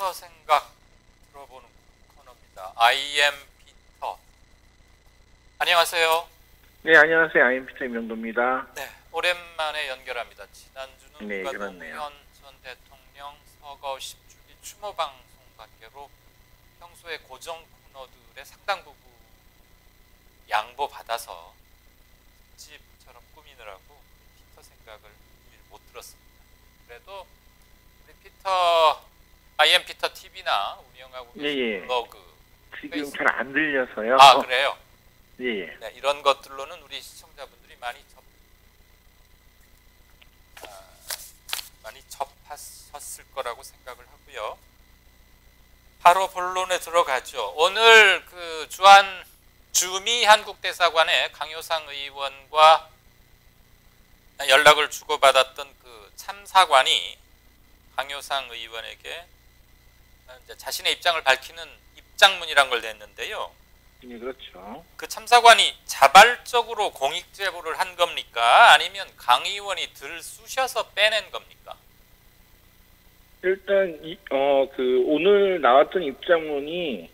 피터 생각 들어보는 코너입니다. I am 피터. 안녕하세요. 네, 안녕하세요. 아임피터 임명도입니다. 네, 오랜만에 연결합니다. 지난주는 네. 노무현 전 대통령 서거 10주기 추모 방송 관계로 평소에 고정 코너들의 상당 부분 양보 받아서 집처럼 꾸미느라고 피터 생각을 못 들었습니다. 그래도 우리 피터 IM 피터 TV나 운영하고 계신 예, 예. 블로그 지금 잘 안 들려서요. 아 그래요? 예, 예. 네, 이런 것들로는 우리 시청자분들이 많이 접 아, 많이 접하셨을 거라고 생각을 하고요. 바로 본론에 들어가죠. 오늘 그 주한 주미 한국대사관의 강효상 의원과 연락을 주고받았던 그 참사관이 강효상 의원에게 이제 자신의 입장을 밝히는 입장문이란 걸 냈는데요. 예, 그렇죠. 그 참사관이 자발적으로 공익 제보를 한 겁니까? 아니면 강 의원이 들쑤셔서 빼낸 겁니까? 일단 이, 어, 그 오늘 나왔던 입장문이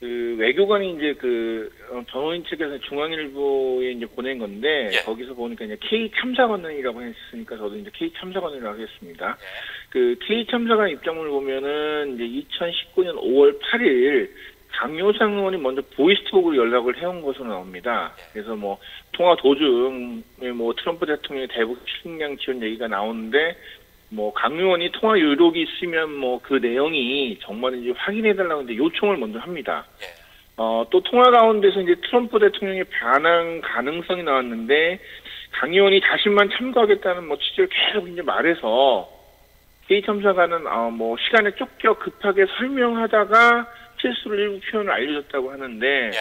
그 외교관이 이제 그 어, 전호인 측에서 중앙일보에 이제 보낸 건데 예. 거기서 보니까 이제 K 참사관이라고 했으니까 저도 이제 K 참사관이라고 하겠습니다. 예. 그 K 참사관 입장문을 보면은 이제 2019년 5월 8일 강효상 의원이 먼저 보이스톡으로 연락을 해온 것으로 나옵니다. 예. 그래서 뭐 통화 도중에 뭐 트럼프 대통령의 대북 식량 지원 얘기가 나오는데 뭐강 의원이 통화 유력이 있으면 뭐 그 내용이 정말인지 확인해 달라고 이제 요청을 먼저 합니다. 예. 어, 또 통화 가운데서 이제 트럼프 대통령의 반항 가능성이 나왔는데 강 의원이 자신만 참고하겠다는 뭐 취지를 계속 이제 말해서 K 참사관은 어, 뭐 시간에 쫓겨 급하게 설명하다가 실수를 일부 표현을 알려줬다고 하는데 예.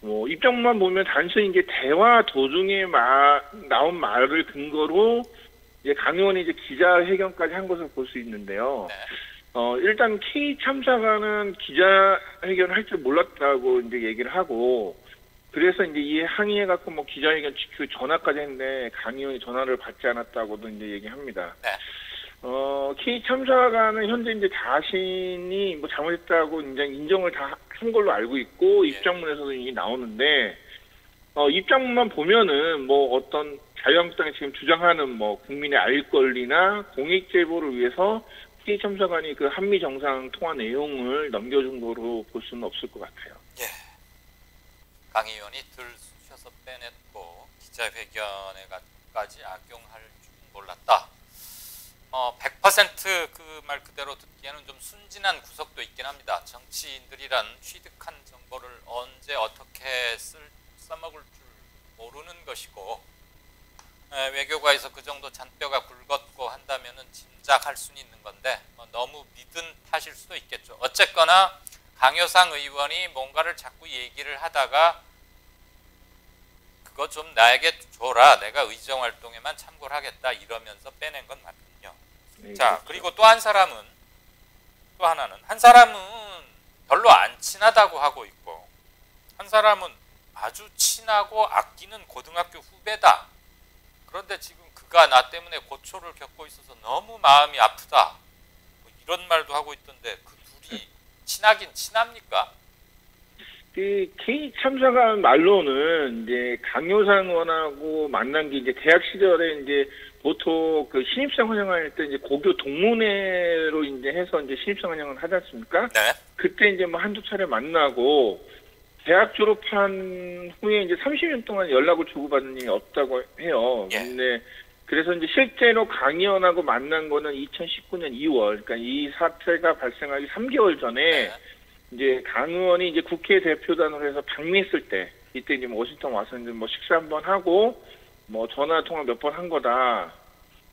뭐 입장만 보면 단순히 이제 대화 도중에 마, 나온 말을 근거로 이제 강 의원이 이제 기자회견까지 한 것을 볼 수 있는데요. 네. 어, 일단 K 참사관은 기자회견 할줄 몰랐다고 이제 얘기를 하고, 그래서 이제 이 항의해 갖고 뭐 기자회견 직후 전화까지 했는데 강 의원이 전화를 받지 않았다고도 이제 얘기합니다. 네. 어, K 참사관은 현재 이제 자신이 뭐 잘못했다고 이제 인정을 다 한 걸로 알고 있고, 예. 입장문에서도 이게 나오는데, 어, 입장문만 보면은 뭐 어떤 자유한국당이 지금 주장하는 뭐 국민의 알 권리나 공익 제보를 위해서 K 참사관이 그 한미 정상 통화 내용을 넘겨준 거로 볼 수는 없을 것 같아요. 예. 강 의원이 들쑤셔서 빼냈고 기자회견에까지 악용할 줄 몰랐다. 어, 100%그 말 그대로 듣기에는 좀 순진한 구석도 있긴 합니다. 정치인들이란 취득한 정보를 언제 어떻게 쓸, 써먹을 줄 모르는 것이고 에, 외교가에서 그 정도 잔뼈가 굵었고 한다면은 짐작할 수는 있는 건데 뭐 너무 믿은 탓일 수도 있겠죠. 어쨌거나 강효상 의원이 뭔가를 자꾸 얘기를 하다가 그거 좀 나에게 줘라. 내가 의정 활동에만 참고를 하겠다 이러면서 빼낸 건. 네, 자, 그렇죠. 그리고 또 한 사람은 또 하나는 한 사람은 별로 안 친하다고 하고 있고 한 사람은 아주 친하고 아끼는 고등학교 후배다. 그런데 지금 그가 나 때문에 고초를 겪고 있어서 너무 마음이 아프다. 뭐 이런 말도 하고 있던데 그 둘이 친하긴 친합니까? 그 K 참사관 말로는 이제 강효상 의원하고 만난 게 이제 대학 시절에 이제 보통 그 신입생 환영할 때 이제 고교 동문회로 이제 해서 이제 신입생 환영을 하지 않습니까? 네. 그때 이제 뭐 한두 차례 만나고 대학 졸업한 후에 이제 30년 동안 연락을 주고받은 일이 없다고 해요. 예. 근데 그래서 이제 실제로 강의원하고 만난 거는 2019년 2월, 그러니까 이 사태가 발생하기 3개월 전에 네. 이제 강 의원이 이제 국회 대표단으로 해서 방미했을 때 이때 이제 뭐 워싱턴 와서 이제 뭐 식사 한번 하고 뭐 전화 통화 몇 번 한 거다.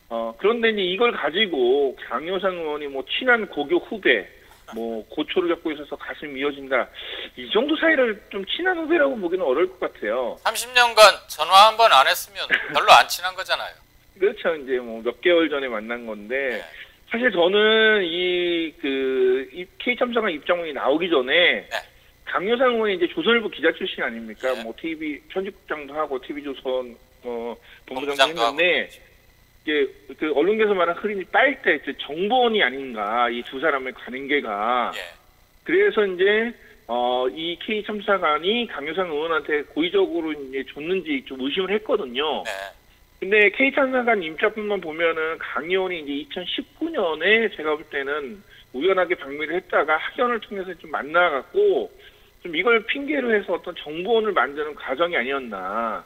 어 그런데 이제 이걸 가지고 강효상 의원이 뭐 친한 고교 후배 뭐 고초를 겪고 있어서 가슴이 미어진다. 이 정도 사이를 좀 친한 후배라고 보기는 어려울 것 같아요. 30년간 전화 한 번 안 했으면 별로 안 친한 거잖아요. 그렇죠. 이제 뭐 몇 개월 전에 만난 건데 네. 사실 저는 이그 이 K 참사관 입장문이 나오기 전에 네. 강효상 의원이 이제 조선일보 기자 출신 아닙니까? 네. 뭐 TV 편집국장도 하고 TV조선 어 본부장도 본부장도 했는데 이게 그 언론계에서 말하는 흔히 빨대, 그 정보원이 아닌가 이 두 사람의 관계가 예. 그래서 이제 어, 이 K 참사관이 강효상 의원한테 고의적으로 이제 줬는지 좀 의심을 했거든요. 네. 근데 K 참사관 임자분만 보면은 강 의원이 이제 2019년에 제가 볼 때는 우연하게 방미를 했다가 학연을 통해서 좀 만나갖고 좀 이걸 핑계로 해서 어떤 정보원을 만드는 과정이 아니었나.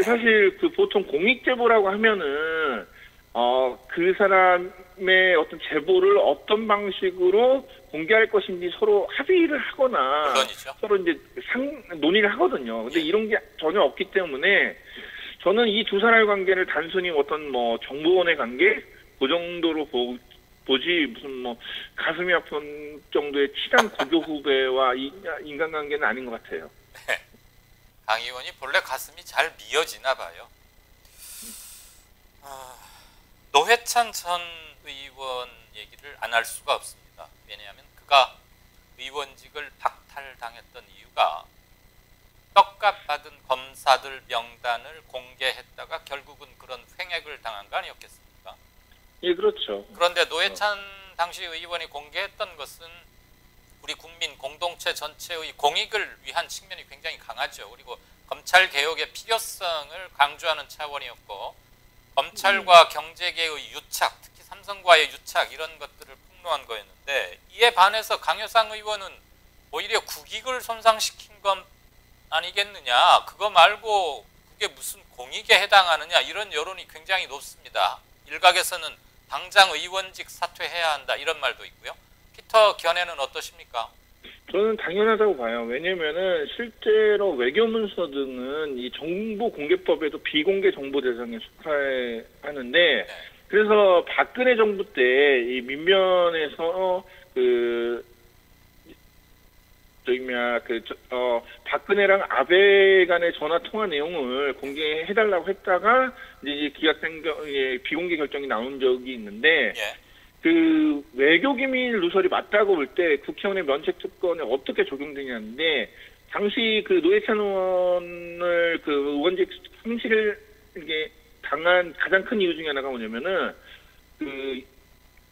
사실 그 보통 공익 제보라고 하면은 어 그 사람의 어떤 제보를 어떤 방식으로 공개할 것인지 서로 합의를 하거나 물론이죠. 서로 이제 상 논의를 하거든요. 근데 이런 게 전혀 없기 때문에 저는 이 두 사람의 관계를 단순히 어떤 뭐 정보원의 관계 그 정도로 보, 보지 무슨 뭐 가슴이 아픈 정도의 친한 고교 후배와 이, 인간관계는 아닌 것 같아요. 강 의원이 본래 가슴이 잘 미어지나 봐요. 아, 노회찬 전 의원 얘기를 안 할 수가 없습니다. 왜냐하면 그가 의원직을 박탈당했던 이유가 떡값 받은 검사들 명단을 공개했다가 결국은 그런 횡액을 당한 거 아니었겠습니까? 예, 그렇죠. 그런데 노회찬 당시 의원이 공개했던 것은 우리 국민 공동체 전체의 공익을 위한 측면이 굉장히 강하죠. 그리고 검찰 개혁의 필요성을 강조하는 차원이었고 검찰과 경제계의 유착, 특히 삼성과의 유착 이런 것들을 폭로한 거였는데 이에 반해서 강효상 의원은 오히려 국익을 손상시킨 건 아니겠느냐. 그거 말고 그게 무슨 공익에 해당하느냐 이런 여론이 굉장히 높습니다. 일각에서는 당장 의원직 사퇴해야 한다 이런 말도 있고요. 피터 견해는 어떠십니까? 저는 당연하다고 봐요. 왜냐면은 실제로 외교문서 등은 이 정보 공개법에도 비공개 정보 대상에 속하는데 그래서 박근혜 정부 때 이 민변에서 그 저기 뭐야 그어 박근혜랑 아베 간의 전화 통화 내용을 공개해 달라고 했다가 이제 기각된 겨, 예, 비공개 결정이 나온 적이 있는데 예. 그 외교기밀 누설이 맞다고 볼 때 국회의원의 면책특권에 어떻게 적용되냐는데 당시 그 노회찬 의원을 그 의원직 상실을 이게 당한 가장 큰 이유 중에 하나가 뭐냐면은 그, 그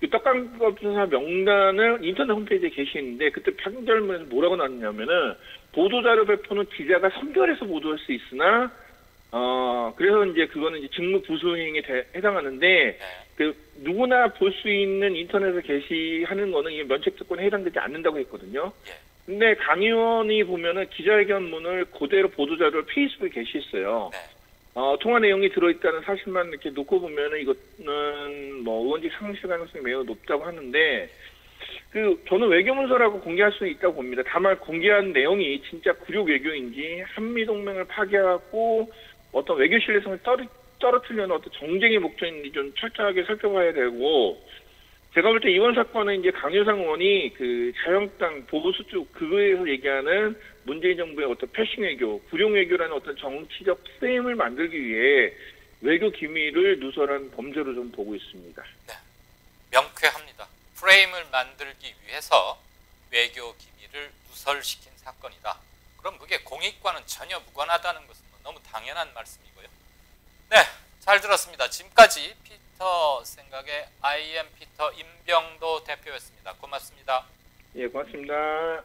떡강검사 명단을 인터넷 홈페이지에 게시했는데 그때 판결문에서 뭐라고 나왔냐면은 보도자료 배포는 기자가 선별해서 보도할 수 있으나 어 그래서 이제 그거는 이제 직무 부수행에 대- 해당하는데 네. 그 누구나 볼 수 있는 인터넷에 게시하는 거는 이게 면책 특권에 해당되지 않는다고 했거든요. 예. 근데 강 의원이 보면은 기자회견문을 그대로 보도자료를 페이스북에 게시했어요. 네. 어, 통화 내용이 들어있다는 사실만 이렇게 놓고 보면은 이거는 뭐 의원직 상실 가능성이 매우 높다고 하는데 그 저는 외교문서라고 공개할 수는 있다고 봅니다. 다만 공개한 내용이 진짜 굴욕 외교인지 한미 동맹을 파괴하고 어떤 외교 신뢰성을 떨어, 떨어뜨리려는 어떤 정쟁의 목적인지 좀 철저하게 살펴봐야 되고 제가 볼 때 이번 사건은 이제 강효상 의원이 그 자유한국당 보수 쪽 그거에서 얘기하는 문재인 정부의 어떤 패싱 외교, 불용 외교라는 어떤 정치적 프레임을 만들기 위해 외교 기밀을 누설한 범죄로 좀 보고 있습니다. 명쾌합니다. 프레임을 만들기 위해서 외교 기밀을 누설시킨 사건이다. 그럼 그게 공익과는 전혀 무관하다는 것은 뭐 너무 당연한 말씀이고요. 네, 잘 들었습니다. 지금까지 피터 생각의 IM 피터 임병도 대표였습니다. 고맙습니다. 예, 고맙습니다.